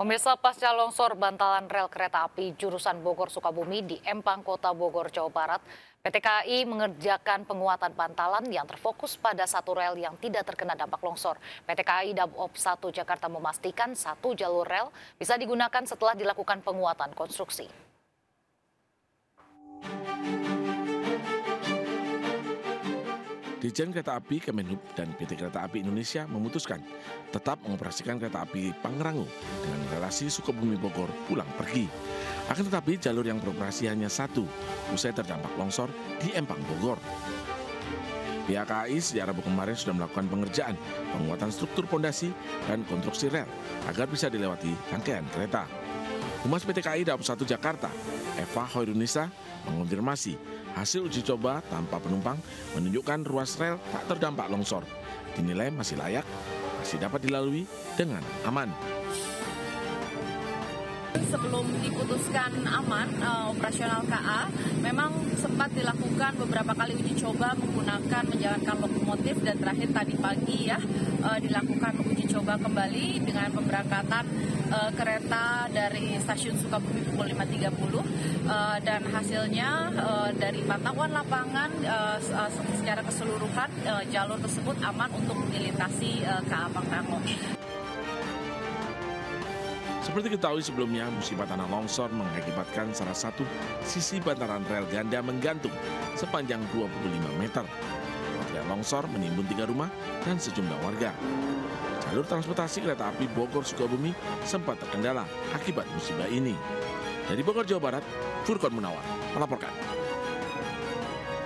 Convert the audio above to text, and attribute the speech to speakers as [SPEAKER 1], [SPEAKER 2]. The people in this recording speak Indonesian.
[SPEAKER 1] Pemirsa pasca longsor bantalan rel kereta api jurusan Bogor Sukabumi di Empang Kota Bogor, Jawa Barat, PT KAI mengerjakan penguatan bantalan yang terfokus pada satu rel yang tidak terkena dampak longsor. PT KAI Daop 1 Jakarta memastikan satu jalur rel bisa digunakan setelah dilakukan penguatan konstruksi.
[SPEAKER 2] Dirjen Kereta Api Kemenhub dan PT Kereta Api Indonesia memutuskan tetap mengoperasikan kereta api Pangrango dengan relasi Sukabumi Bogor pulang pergi. Akan tetapi jalur yang beroperasi hanya satu, usai terdampak longsor di Empang Bogor. Pihak KAI sejak Rabu kemarin sudah melakukan pengerjaan, penguatan struktur pondasi dan konstruksi rel agar bisa dilewati rangkaian kereta. Humas PT KAI Daob 1 Jakarta, Eva Hoirunisa, mengonfirmasi Hasil uji coba tanpa penumpang menunjukkan ruas rel tak terdampak longsor. Dinilai masih layak, masih dapat dilalui dengan aman.
[SPEAKER 3] Sebelum diputuskan aman uh, operasional KA, memang sempat dilakukan beberapa kali uji coba menggunakan menjalankan lokomotif dan terakhir tadi pagi ya uh, dilakukan uji coba kembali dengan pemberangkatan uh, kereta dari stasiun Sukabumi pukul 5.30 uh, dan hasilnya uh, dari pantauan lapangan uh, secara keseluruhan uh, jalur tersebut aman untuk dilintasi uh, KA Pangrango.
[SPEAKER 2] Seperti ketahui sebelumnya, musibah tanah longsor mengakibatkan salah satu sisi bantaran rel ganda menggantung sepanjang 25 meter. Longsor menimbun tiga rumah dan sejumlah warga. Jalur transportasi kereta api Bogor-Sukabumi sempat terkendala akibat musibah ini. Dari Bogor, Jawa Barat, Furkon Munawar melaporkan.